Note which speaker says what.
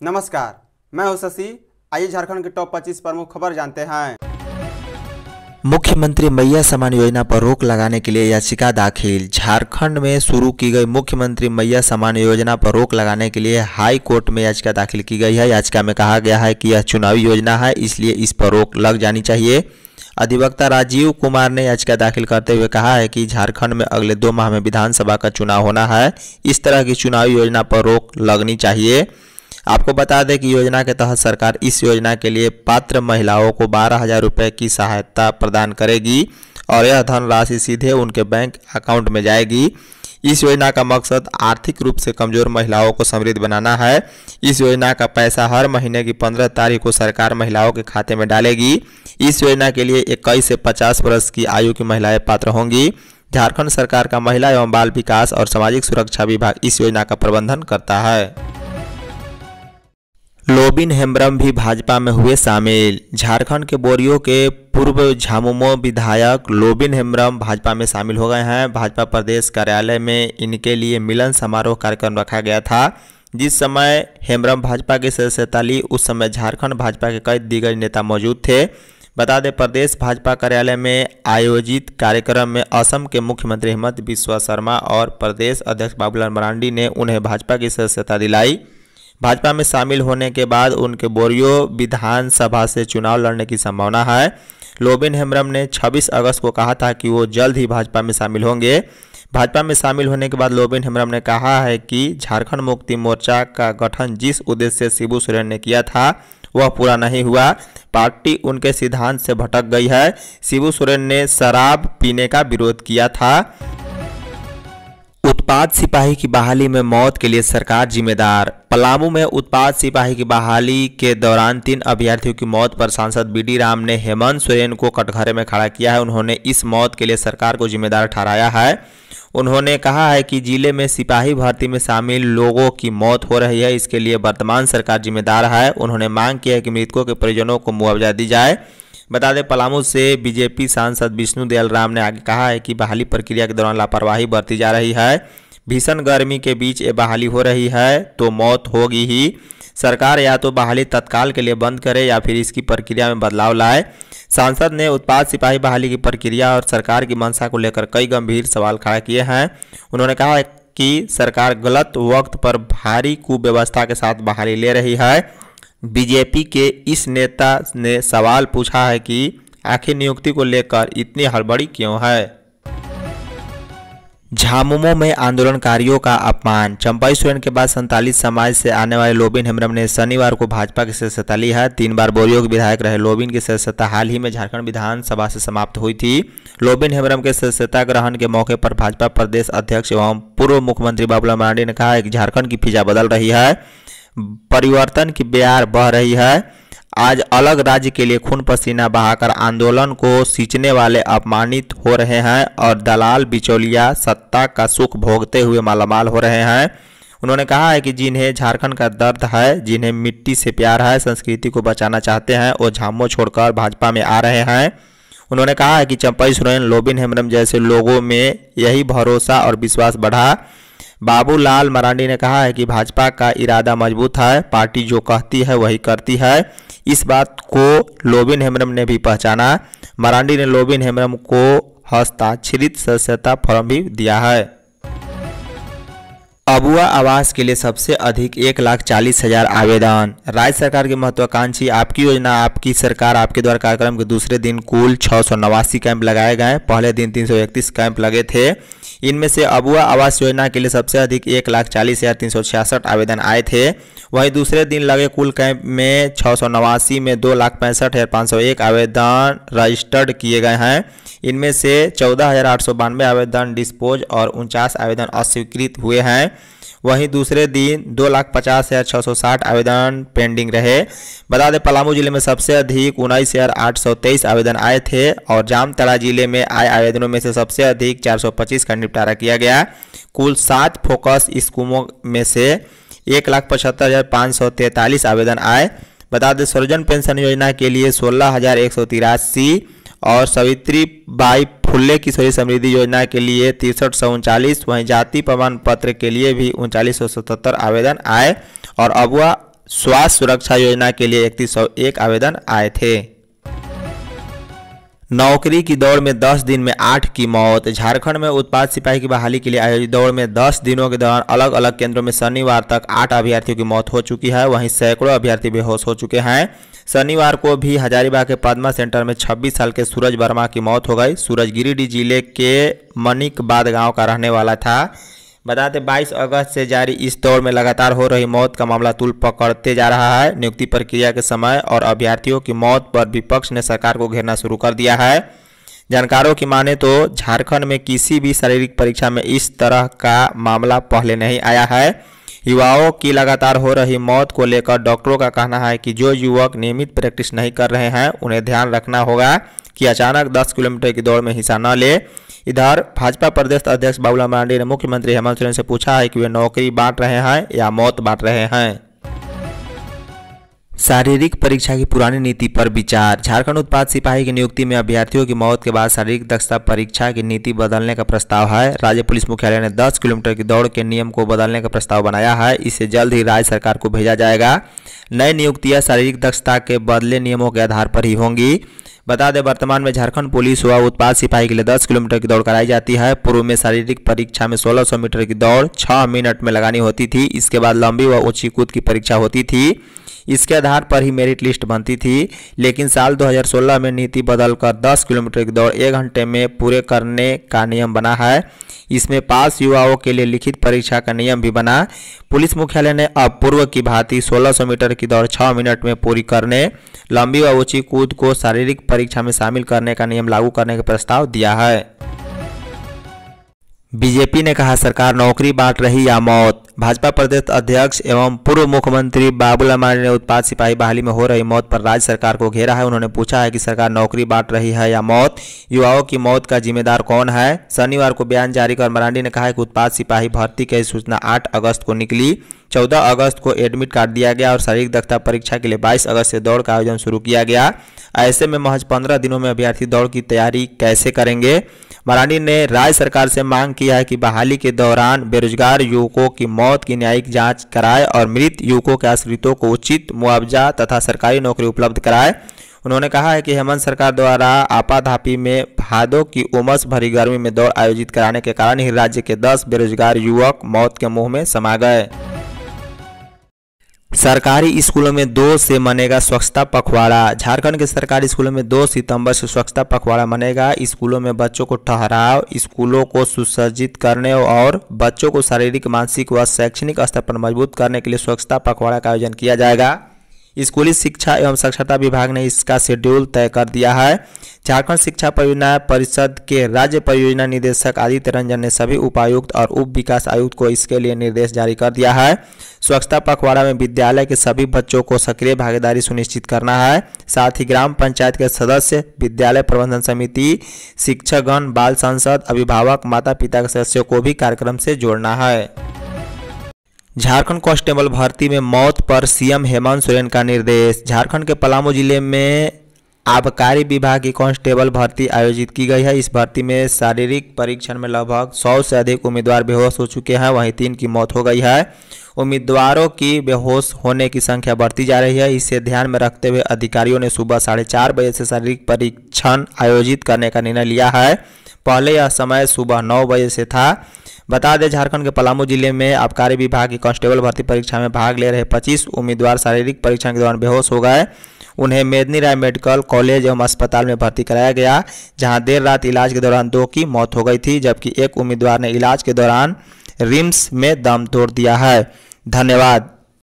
Speaker 1: नमस्कार मैं हूँ शशि। आइए झारखंड के टॉप 25 प्रमुख खबर जानते हैं।
Speaker 2: मुख्यमंत्री मैया समान योजना पर रोक लगाने के लिए याचिका दाखिल। झारखंड में शुरू की गई मुख्यमंत्री मैया समान योजना पर रोक लगाने के लिए हाई कोर्ट में याचिका दाखिल की गई है। याचिका में कहा गया है कि यह चुनावी योजना है, इसलिए इस पर रोक लग जानी चाहिए। अधिवक्ता राजीव कुमार ने याचिका दाखिल करते हुए कहा है कि झारखंड में अगले दो माह में विधानसभा का चुनाव होना है। इस तरह की चुनावी योजना पर रोक लगनी चाहिए। आपको बता दें कि योजना के तहत सरकार इस योजना के लिए पात्र महिलाओं को बारह हज़ार रुपये की सहायता प्रदान करेगी और यह धनराशि सीधे उनके बैंक अकाउंट में जाएगी। इस योजना का मकसद आर्थिक रूप से कमज़ोर महिलाओं को समृद्ध बनाना है। इस योजना का पैसा हर महीने की पंद्रह तारीख को सरकार महिलाओं के खाते में डालेगी। इस योजना के लिए इक्कीस से पचास वर्ष की आयु की महिलाएँ पात्र होंगी। झारखंड सरकार का महिला एवं बाल विकास और सामाजिक सुरक्षा विभाग इस योजना का प्रबंधन करता है। लोबिन हेम्ब्रम भी भाजपा में हुए शामिल। झारखंड के बोरियो के पूर्व झामुमो विधायक लोबिन हेम्ब्रम भाजपा में शामिल हो गए हैं। भाजपा प्रदेश कार्यालय में इनके लिए मिलन समारोह कार्यक्रम रखा गया था। जिस समय हेम्ब्रम भाजपा की सदस्यता ली उस समय झारखंड भाजपा के कई दिग्गज नेता मौजूद थे। बता दें, प्रदेश भाजपा कार्यालय में आयोजित कार्यक्रम में असम के मुख्यमंत्री हेमंत बिस्वा शर्मा और प्रदेश अध्यक्ष बाबूलाल मरांडी ने उन्हें भाजपा की सदस्यता दिलाई। भाजपा में शामिल होने के बाद उनके बोरियो विधानसभा से चुनाव लड़ने की संभावना है। लोबिन हेम्ब्रम ने 26 अगस्त को कहा था कि वो जल्द ही भाजपा में शामिल होंगे। भाजपा में शामिल होने के बाद लोबिन हेम्ब्रम ने कहा है कि झारखंड मुक्ति मोर्चा का गठन जिस उद्देश्य से शिबू सोरेन ने किया था, वह पूरा नहीं हुआ। पार्टी उनके सिद्धांत से भटक गई है। शिबू सोरेन ने शराब पीने का विरोध किया था। उत्पाद सिपाही की बहाली में मौत के लिए सरकार जिम्मेदार। पलामू में उत्पाद सिपाही की बहाली के दौरान तीन अभ्यर्थियों की मौत पर सांसद बीडी राम ने हेमंत सोरेन को कटघरे में खड़ा किया है। उन्होंने इस मौत के लिए सरकार को जिम्मेदार ठहराया है। उन्होंने कहा है कि ज़िले में सिपाही भर्ती में शामिल लोगों की मौत हो रही है। इसके लिए वर्तमान सरकार जिम्मेदार है। उन्होंने मांग की है कि मृतकों के परिजनों को मुआवजा दी जाए। बता दें, पलामू से बीजेपी सांसद विष्णु दयाल राम ने आगे कहा है कि बहाली प्रक्रिया के दौरान लापरवाही बरती जा रही है। भीषण गर्मी के बीच ये बहाली हो रही है तो मौत होगी ही। सरकार या तो बहाली तत्काल के लिए बंद करे या फिर इसकी प्रक्रिया में बदलाव लाए। सांसद ने उत्पाद सिपाही बहाली की प्रक्रिया और सरकार की मंशा को लेकर कई गंभीर सवाल खड़ा किए हैं। उन्होंने कहा कि सरकार गलत वक्त पर भारी कुव्यवस्था के साथ बहाली ले रही है। बीजेपी के इस नेता ने सवाल पूछा है कि आखिर नियुक्ति को लेकर इतनी हड़बड़ी क्यों है? झामुमो में आंदोलनकारियों का अपमान। चंपाई सोरेन के बाद संतालीस समाज से आने वाले लोबिन हेम्ब्रम ने शनिवार को भाजपा की सदस्यता ली है। तीन बार बोरियो के विधायक रहे। लोबिन की सदस्यता हाल ही में झारखंड विधानसभा से समाप्त हुई थी। लोबिन हेम्ब्रम के सदस्यता ग्रहण के मौके पर भाजपा प्रदेश अध्यक्ष एवं पूर्व मुख्यमंत्री बाबूलाल मरांडी ने कहा कि झारखंड की फिजा बदल रही है। परिवर्तन की ब्यार बह रही है। आज अलग राज्य के लिए खून पसीना बहाकर आंदोलन को सींचने वाले अपमानित हो रहे हैं और दलाल बिचौलिया सत्ता का सुख भोगते हुए मालामाल हो रहे हैं। उन्होंने कहा है कि जिन्हें झारखंड का दर्द है, जिन्हें मिट्टी से प्यार है, संस्कृति को बचाना चाहते हैं, वो झामो छोड़कर भाजपा में आ रहे हैं। उन्होंने कहा है कि चंपई सोरेन लोबिन हेम्ब्रम जैसे लोगों में यही भरोसा और विश्वास बढ़ा। बाबूलाल मरांडी ने कहा है कि भाजपा का इरादा मज़बूत है, पार्टी जो कहती है वही करती है। इस बात को लोबिन हेमरम ने भी पहचाना। मरांडी ने लोबिन हेमरम को हस्ताक्षरित सदस्यता फॉर्म भी दिया है। अबुआ आवास के लिए सबसे अधिक एक लाख चालीस हज़ार आवेदन। राज्य सरकार की महत्वाकांक्षी आपकी योजना, आपकी सरकार आपके द्वारा कार्यक्रम के दूसरे दिन कुल छः सौ नवासी कैंप लगाए गए। पहले दिन तीन सौ इकतीस कैंप लगे थे। इनमें से अबुआ आवास योजना के लिए सबसे अधिक एक लाख चालीस हज़ार तीन सौ छियासठ आवेदन आए थे। वहीं दूसरे दिन लगे कुल कैंप में छः सौ नवासी में दो लाख पैंसठ हज़ार पाँच सौ एक आवेदन रजिस्टर्ड किए गए हैं। इनमें से चौदह हज़ार आठ सौ बानवे आवेदन डिस्पोज और उनचास आवेदन अस्वीकृत हुए हैं। वहीं दूसरे दिन दो लाख पचास हज़ार छः सौ साठ आवेदन पेंडिंग रहे। बता दें, पलामू ज़िले में सबसे अधिक उन्नीस हज़ार आठ सौ तेईस आवेदन आए थे और जामतड़ा ज़िले में आए आवेदनों में से सबसे अधिक चार सौ पच्चीस का निपटारा किया गया। कुल सात फोकस स्कूलों में से एक लाख पचहत्तर हज़ार पाँच सौ तैंतालीस आवेदन आए। बता दें, सृजन पेंशन योजना के लिए सोलह हज़ार एक सौ तिरासी और सवित्री बाई फुल्ले किशोरी समृद्धि योजना के लिए तिरसठ सौ उनचालीस। वहीं जाति प्रमाण पत्र के लिए भी उनचालीस सौ सतहत्तर आवेदन आए और अबुआ स्वास्थ्य सुरक्षा योजना के लिए इकतीस सौ एक आवेदन आए थे। नौकरी की दौड़ में 10 दिन में 8 की मौत। झारखंड में उत्पाद सिपाही की बहाली के लिए आयोजित दौड़ में 10 दिनों के दौरान अलग अलग केंद्रों में शनिवार तक 8 अभ्यर्थियों की मौत हो चुकी है। वहीं सैकड़ों अभ्यर्थी बेहोश हो चुके हैं। शनिवार को भी हजारीबाग के पद्मा सेंटर में 26 साल के सूरज वर्मा की मौत हो गई। सूरज गिरिडीह ज़िले के मनिकबाद गाँव का रहने वाला था। बता दें 22 अगस्त से जारी इस दौर में लगातार हो रही मौत का मामला तुल पकड़ते जा रहा है। नियुक्ति प्रक्रिया के समय और अभ्यर्थियों की मौत पर विपक्ष ने सरकार को घेरना शुरू कर दिया है। जानकारों की माने तो झारखंड में किसी भी शारीरिक परीक्षा में इस तरह का मामला पहले नहीं आया है। युवाओं की लगातार हो रही मौत को लेकर डॉक्टरों का कहना है कि जो युवक नियमित प्रैक्टिस नहीं कर रहे हैं, उन्हें ध्यान रखना होगा कि अचानक 10 किलोमीटर की दौड़ में हिस्सा न ले। इधर भाजपा प्रदेश अध्यक्ष बाबूलाल मांडी ने मुख्यमंत्री हेमंत सोरेन से पूछा है कि वे नौकरी बांट रहे हैं या मौत बांट रहे हैं। शारीरिक परीक्षा की पुरानी नीति पर विचार। झारखंड उत्पाद सिपाही की नियुक्ति में अभ्यर्थियों की मौत के बाद शारीरिक दक्षता परीक्षा की नीति बदलने का प्रस्ताव है। राज्य पुलिस मुख्यालय ने 10 किलोमीटर की दौड़ के नियम को बदलने का प्रस्ताव बनाया है। इसे जल्द ही राज्य सरकार को भेजा जाएगा। नई नियुक्तियाँ शारीरिक दक्षता के बदले नियमों के आधार पर ही होंगी। बता दें, वर्तमान में झारखंड पुलिस व उत्पाद सिपाही के लिए 10 किलोमीटर की दौड़ कराई जाती है। पूर्व में शारीरिक परीक्षा में 1600 मीटर की दौड़ 6 मिनट में लगानी होती थी। इसके बाद लंबी व ऊँची कूद की परीक्षा होती थी। इसके आधार पर ही मेरिट लिस्ट बनती थी। लेकिन साल 2016 में नीति बदलकर 10 किलोमीटर की दौड़ एक घंटे में पूरे करने का नियम बना है। इसमें पास युवाओं के लिए लिखित परीक्षा का नियम भी बना। पुलिस मुख्यालय ने अब पूर्व की भांति 1600 मीटर की दौड़ 6 मिनट में पूरी करने, लंबी व ऊँची कूद को शारीरिक परीक्षा में शामिल करने का नियम लागू करने का प्रस्ताव दिया है। बीजेपी ने कहा, सरकार नौकरी बांट रही या मौत? भाजपा प्रदेश अध्यक्ष एवं पूर्व मुख्यमंत्री बाबूलाल मरांडी ने उत्पाद सिपाही बहाली में हो रही मौत पर राज्य सरकार को घेरा है। उन्होंने पूछा है कि सरकार नौकरी बांट रही है या मौत? युवाओं की मौत का जिम्मेदार कौन है? शनिवार को बयान जारी कर मरांडी ने कहा कि उत्पाद सिपाही भर्ती की सूचना आठ अगस्त को निकली। चौदह अगस्त को एडमिट कार्ड दिया गया और शारीरिक दक्षता परीक्षा के लिए बाईस अगस्त से दौड़ का आयोजन शुरू किया गया। ऐसे में महज पंद्रह दिनों में अभ्यर्थी दौड़ की तैयारी कैसे करेंगे? मरानी ने राज्य सरकार से मांग किया है कि बहाली के दौरान बेरोजगार युवकों की मौत की न्यायिक जाँच कराए और मृत युवकों के आश्रितों को उचित मुआवजा तथा सरकारी नौकरी उपलब्ध कराए। उन्होंने कहा है कि हेमंत सरकार द्वारा आपाधापी में भादों की उमस भरी गर्मी में दौड़ आयोजित कराने के कारण ही राज्य के 10 बेरोजगार युवक मौत के मुँह में समा गए। सरकारी स्कूलों में दो से मनेगा स्वच्छता पखवाड़ा। झारखंड के सरकारी स्कूलों में दो सितंबर से स्वच्छता पखवाड़ा मनेगा। स्कूलों में बच्चों को ठहराव, स्कूलों को सुसज्जित करने और बच्चों को शारीरिक, मानसिक व शैक्षणिक स्तर पर मज़बूत करने के लिए स्वच्छता पखवाड़ा का आयोजन किया जाएगा। स्कूली शिक्षा एवं साक्षरता विभाग ने इसका शेड्यूल तय कर दिया है। झारखंड शिक्षा परियोजना परिषद के राज्य परियोजना निदेशक आदित्य रंजन ने सभी उपायुक्त और उप विकास आयुक्त को इसके लिए निर्देश जारी कर दिया है। स्वच्छता पखवाड़ा में विद्यालय के सभी बच्चों को सक्रिय भागीदारी सुनिश्चित करना है। साथ ही ग्राम पंचायत के सदस्य, विद्यालय प्रबंधन समिति, शिक्षकगण, बाल संसद, अभिभावक माता पिता के सदस्यों को भी कार्यक्रम से जोड़ना है। झारखंड कांस्टेबल भर्ती में मौत पर सीएम हेमंत सोरेन का निर्देश। झारखंड के पलामू ज़िले में आबकारी विभाग की कांस्टेबल भर्ती आयोजित की गई है। इस भर्ती में शारीरिक परीक्षण में लगभग 100 से अधिक उम्मीदवार बेहोश हो चुके हैं। वहीं तीन की मौत हो गई है। उम्मीदवारों की बेहोश होने की संख्या बढ़ती जा रही है। इसे ध्यान में रखते हुए अधिकारियों ने सुबह साढ़े चार बजे से शारीरिक परीक्षण आयोजित करने का निर्णय लिया है। पहले यह समय सुबह नौ बजे से था। बता दें, झारखंड के पलामू ज़िले में आबकारी विभाग की कांस्टेबल भर्ती परीक्षा में भाग ले रहे 25 उम्मीदवार शारीरिक परीक्षण के दौरान बेहोश हो गए। उन्हें मेदनी राय मेडिकल कॉलेज एवं अस्पताल में भर्ती कराया गया, जहाँ देर रात इलाज के दौरान दो की मौत हो गई थी, जबकि एक उम्मीदवार ने इलाज के दौरान रिम्स में दम तोड़ दिया है। धन्यवाद।